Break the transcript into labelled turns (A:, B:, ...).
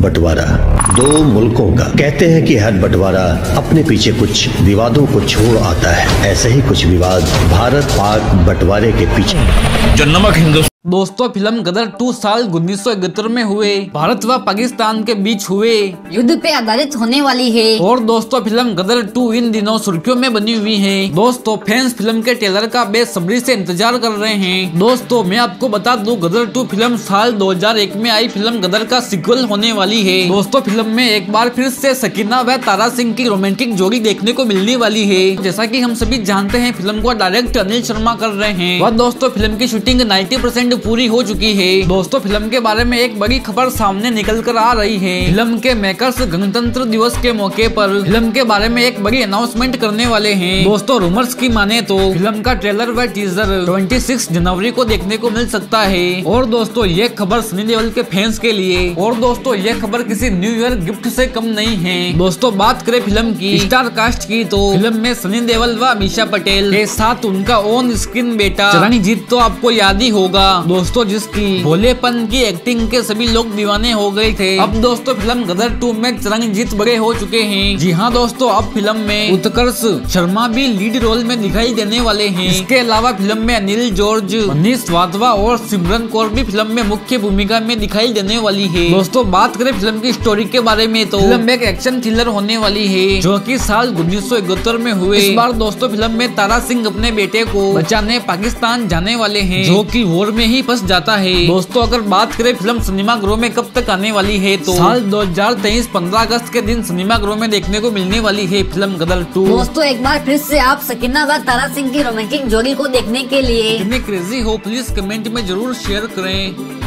A: बंटवारा दो मुल्कों का। कहते हैं कि हर बंटवारा अपने पीछे कुछ विवादों को छोड़ आता है। ऐसे ही कुछ विवाद भारत पाक बंटवारे के पीछे।
B: जो नमक हिंदुस्तान
C: दोस्तों फ़िल्म गदर टू साल उन्नीस सौ इकहत्तर में हुए। भारत व पाकिस्तान के बीच हुए।
D: युद्ध पे आधारित होने वाली है।
C: और दोस्तों फ़िल्म गदर टू इन दिनों सुर्खियों में बनी हुई है। दोस्तों फैंस फ़िल्म के ट्रेलर का बेसब्री से इंतज़ार कर रहे हैं। दोस्तों मैं आपको बता दूँ गदर टू फ़िल्म साल 2001 में आई फ़िल्म गदर का सिक्वल होने वाली है। दोस्तों फ़िल्म में एक बार फिर से सकीना व तारा सिंह की रोमांटिक जोड़ी देखने को मिलने वाली है। जैसा की हम सभी जानते हैं फ़िल्म को डायरेक्ट अनिल शर्मा कर रहे हैं। और दोस्तों फ़िल्म की शूटिंग नाइन्टी परसेंट पूरी हो चुकी है। दोस्तों, फ़िल्म के बारे में एक बड़ी खबर सामने निकल कर आ रही है। फ़िल्म के मेकर्स गणतंत्र दिवस के मौके पर फ़िल्म के बारे में एक बड़ी अनाउंसमेंट करने वाले हैं। दोस्तों रूमर्स की माने तो फ़िल्म का ट्रेलर व टीजर 26 जनवरी को देखने को मिल सकता है। और दोस्तों, ये खबर सनी देओल के फैंस के लिए। और दोस्तों, ये खबर किसी न्यू ईयर गिफ्ट से कम नहीं है। दोस्तों, बात करें फ़िल्म की स्टार कास्ट की तो फ़िल्म में सनी देओल व अमीषा पटेल के साथ उनका ओन स्क्रीन बेटा चरणजीत तो आपको याद ही होगा। दोस्तों जिसकी भोलेपन की एक्टिंग के सभी लोग दीवाने हो गए थे। अब दोस्तों फ़िल्म गदर टू में चरणजीत बड़े हो चुके हैं। जी हाँ दोस्तों, अब फ़िल्म में उत्कर्ष शर्मा भी लीड रोल में दिखाई देने वाले हैं। इसके अलावा फ़िल्म में अनिल, जॉर्ज, मनीष वाधवा और सिमरन कौर भी फ़िल्म में मुख्य भूमिका में दिखाई देने वाली है। दोस्तों, बात करें फ़िल्म की स्टोरी के बारे में तो। फ़िल्म एक एक्शन थ्रिलर होने वाली है, जो की साल उन्नीस सौ इकहत्तर में हुए। इस बार दोस्तों फ़िल्म में तारा सिंह अपने बेटे को बचाने पाकिस्तान जाने वाले हैं। जो की वॉर में ही फंस जाता है। दोस्तों अगर बात करें फ़िल्म सिनेमा गृह में कब तक आने वाली है तो साल 2023 15 अगस्त के दिन सिनेमा गृह में देखने को मिलने वाली है फ़िल्म गदर टू।
D: दोस्तों एक बार फिर से आप सकीना व तारा सिंह की रोमांटिक जोड़ी को देखने के लिए।
C: इतने क्रेजी हो प्लीज़ कमेंट में ज़रूर शेयर करें।